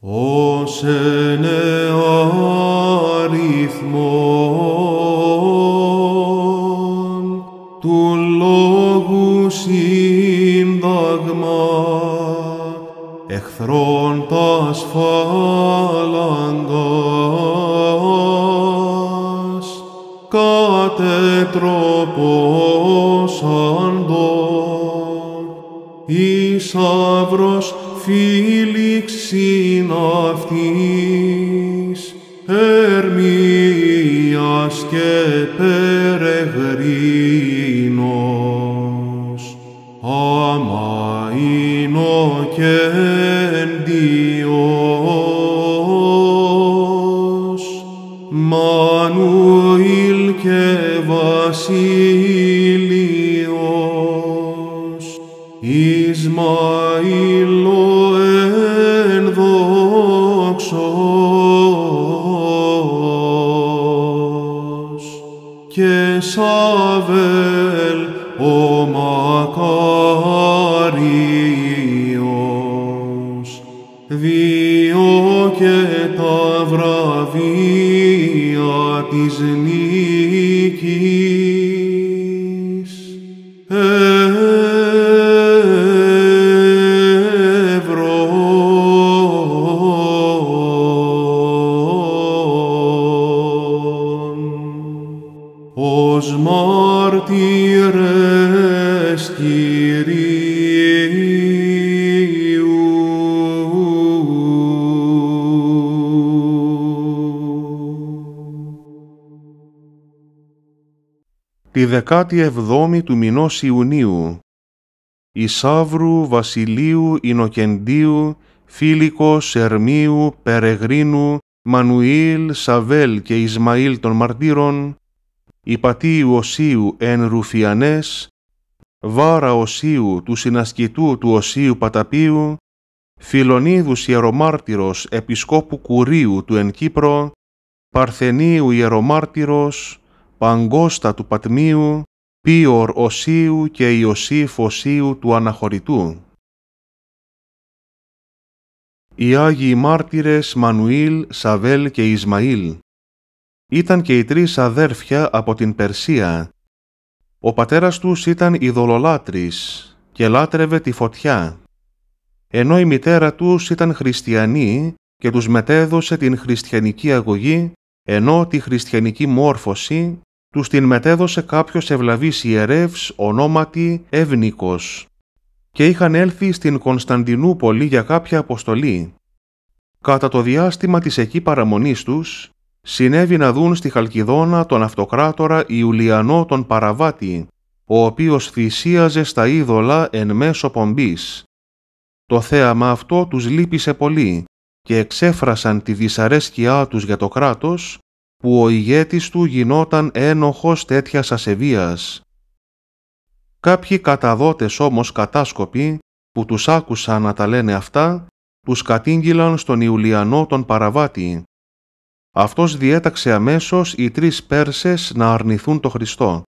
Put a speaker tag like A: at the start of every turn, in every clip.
A: ως εν αριθμόν του λόγου σύνταγμα εχθρών τας φάλαγγας κατετροπός αντών. Εις αύρος φίληξιν αυτής ερμίας και και Σαβέλ ο Μακάριος δύο και τα βραβεία της νίκης ως μάρτυρες Κυρίου.
B: Τη δεκάτη εβδόμη του μηνός Ιουνίου, Ισάβρου, Βασιλείου, Ινοκεντίου, Φίλικος, Ερμίου, Περεγρίνου, Μανουήλ, Σαβέλ και Ισμαήλ των μαρτύρων, Υπατίου Οσίου εν Ρουφιανές, Βάρα Οσίου του συνασκητού του Οσίου Παταπίου, Φιλονίδους Ιερομάρτυρος Επισκόπου Κουρίου του εν Κύπρο, Παρθενίου Ιερομάρτυρος, Παγκώστα του Πατμίου, Πίορ Οσίου και Ιωσήφ Οσίου του Αναχωρητού. Οι Άγιοι Μάρτυρες Μανουήλ, Σαβέλ και Ισμαήλ ήταν και οι τρεις αδέρφια από την Περσία. Ο πατέρας τους ήταν ειδωλολάτρης και λάτρευε τη φωτιά, ενώ η μητέρα τους ήταν χριστιανή και τους μετέδωσε την χριστιανική αγωγή, ενώ τη χριστιανική μόρφωση τους την μετέδωσε κάποιος ευλαβής ιερεύς ονόματι Εύνικος και είχαν έλθει στην Κωνσταντινούπολη για κάποια αποστολή. Κατά το διάστημα της εκεί παραμονής τους, συνέβη να δουν στη Χαλκιδόνα τον αυτοκράτορα Ιουλιανό τον Παραβάτη, ο οποίος θυσίαζε στα είδωλα εν μέσω πομπής. Το θέαμα αυτό τους λύπησε πολύ και εξέφρασαν τη δυσαρέσκειά τους για το κράτος, που ο ηγέτης του γινόταν ένοχος τέτοιας ασεβίας. Κάποιοι καταδότες όμως κατάσκοποι, που τους άκουσαν να τα λένε αυτά, τους κατήγγυλαν στον Ιουλιανό τον Παραβάτη. Αυτός διέταξε αμέσως οι τρεις Πέρσες να αρνηθούν το Χριστό.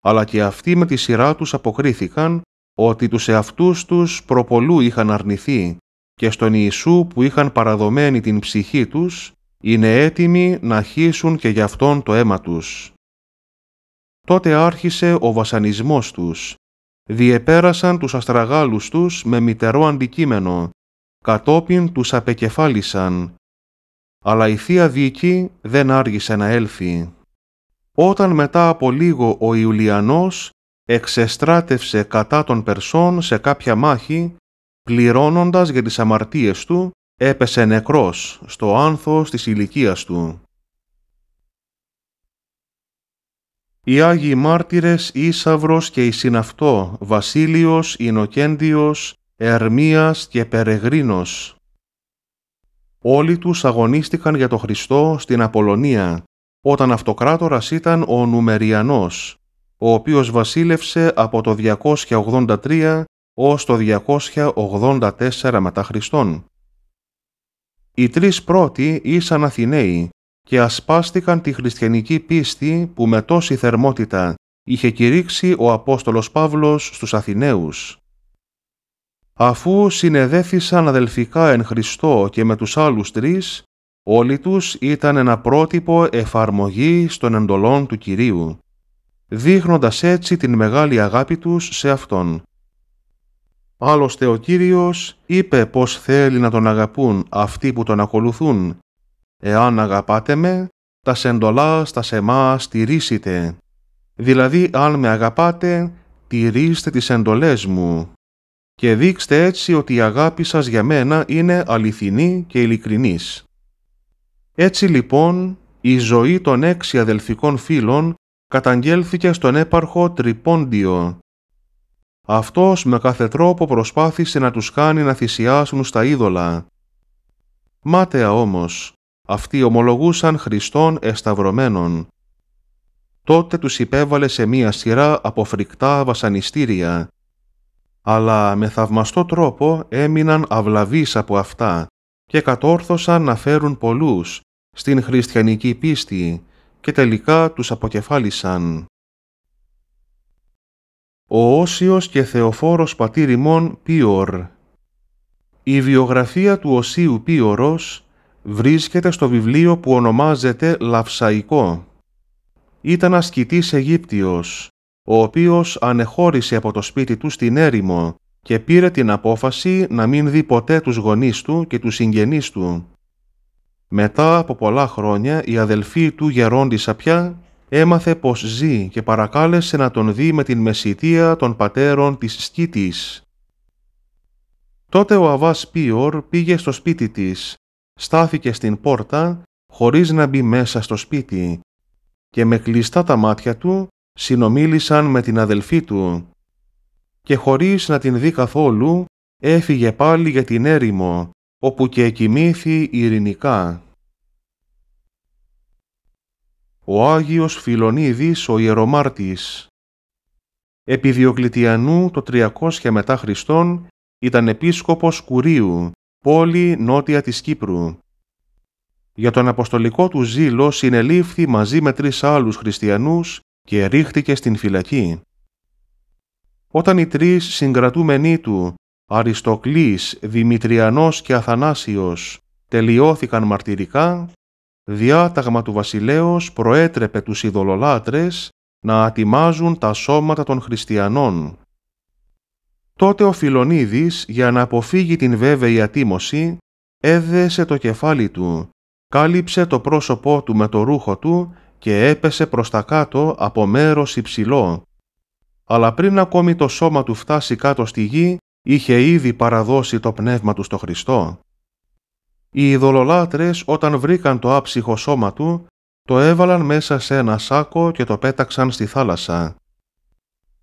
B: Αλλά και αυτοί με τη σειρά τους αποκρίθηκαν ότι τους εαυτούς τους προπολού είχαν αρνηθεί και στον Ιησού που είχαν παραδομένη την ψυχή τους, είναι έτοιμοι να χύσουν και γι' αυτόν το αίμα τους. Τότε άρχισε ο βασανισμός τους. Διεπέρασαν τους αστραγάλους τους με μητερό αντικείμενο, κατόπιν τους απεκεφάλισαν. Αλλά η Θεία Δίκη δεν άργησε να έλθει. Όταν μετά από λίγο ο Ιουλιανός εξεστράτευσε κατά των Περσών σε κάποια μάχη, πληρώνοντας για τις αμαρτίες του, έπεσε νεκρός στο άνθος της ηλικίας του. Οι Άγιοι Μάρτυρες Ίσαυρος και η Συναυτό, Βασίλειος, Ινοκέντιος, Ερμίας και Περεγρίνος. Όλοι τους αγωνίστηκαν για το Χριστό στην Απολωνία, όταν αυτοκράτορας ήταν ο Νουμεριανός, ο οποίος βασίλευσε από το 283 ως το 284 μετά Χριστόν. Οι τρεις πρώτοι ήσαν Αθηναίοι και ασπάστηκαν τη χριστιανική πίστη που με τόση θερμότητα είχε κηρύξει ο Απόστολος Παύλος στους Αθηναίους. Αφού συνεδέθησαν αδελφικά εν Χριστώ και με τους άλλους τρεις, όλοι τους ήταν ένα πρότυπο εφαρμογή των εντολών του Κυρίου, δείχνοντας έτσι την μεγάλη αγάπη τους σε Αυτόν. Άλλωστε ο Κύριος είπε πως θέλει να τον αγαπούν αυτοί που τον ακολουθούν. «Εάν αγαπάτε με, τα σεντολά στα σεμά στηρίσετε». Δηλαδή, αν με αγαπάτε, τηρήστε τις εντολές μου και δείξτε έτσι ότι η αγάπη σας για μένα είναι αληθινή και ειλικρινής. Έτσι λοιπόν, η ζωή των έξι αδελφικών φίλων καταγγέλθηκε στον έπαρχο Τρυπόντιο. Αυτός με κάθε τρόπο προσπάθησε να τους κάνει να θυσιάσουν στα είδωλα. Μάταια όμως, αυτοί ομολογούσαν Χριστόν εσταυρωμένων τότε τους υπέβαλε σε μία σειρά από φρικτά βασανιστήρια. Αλλά με θαυμαστό τρόπο έμειναν αυλαβείς από αυτά και κατόρθωσαν να φέρουν πολλούς στην χριστιανική πίστη και τελικά τους αποκεφάλισαν. Ο Όσιος και Θεοφόρος πατήρ ημών Πίορ. Η βιογραφία του Οσίου Πίορος βρίσκεται στο βιβλίο που ονομάζεται Λαυσαϊκό. Ήταν ασκητής Αιγύπτιος, ο οποίος ανεχώρησε από το σπίτι του στην έρημο και πήρε την απόφαση να μην δει ποτέ τους γονείς του και τους συγγενείς του. Μετά από πολλά χρόνια η αδελφή του γερόντισα πια έμαθε πως ζει και παρακάλεσε να τον δει με την μεσητεία των πατέρων της σκήτης. Τότε ο Αβάς Πίορ πήγε στο σπίτι της, στάθηκε στην πόρτα χωρίς να μπει μέσα στο σπίτι και με κλειστά τα μάτια του συνομίλησαν με την αδελφή του. Και χωρίς να την δει καθόλου έφυγε πάλι για την έρημο όπου και εκοιμήθη ειρηνικά. Ο Άγιος Φιλονίδης ο Ιερομάρτης. Επί Διοκλητιανού το 300 μετά Χριστόν ήταν επίσκοπος Κουρίου, πόλη νότια της Κύπρου. Για τον αποστολικό του ζήλο συνελήφθη μαζί με τρεις άλλους χριστιανούς και ρίχτηκε στην φυλακή. Όταν οι τρεις συγκρατούμενοι του, Αριστοκλής, Δημητριανός και Αθανάσιος, τελειώθηκαν μαρτυρικά, διάταγμα του βασιλέως προέτρεπε τους ειδωλολάτρες να ατιμάζουν τα σώματα των χριστιανών. Τότε ο Φιλονίδης, για να αποφύγει την βέβαιη ατίμωση, έδεσε το κεφάλι του κάλυψε το πρόσωπό του με το ρούχο του και έπεσε προς τα κάτω από μέρος υψηλό. Αλλά πριν ακόμη το σώμα του φτάσει κάτω στη γη, είχε ήδη παραδώσει το πνεύμα του στο Χριστό. Οι ειδωλολάτρες όταν βρήκαν το άψυχο σώμα του, το έβαλαν μέσα σε ένα σάκο και το πέταξαν στη θάλασσα.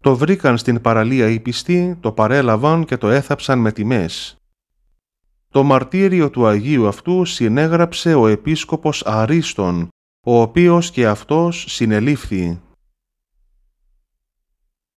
B: Το βρήκαν στην παραλία οι πιστοί, το παρέλαβαν και το έθαψαν με τιμές. Το μαρτύριο του Αγίου αυτού συνέγραψε ο επίσκοπος Αρίστον, ο οποίος και αυτός συνελήφθη.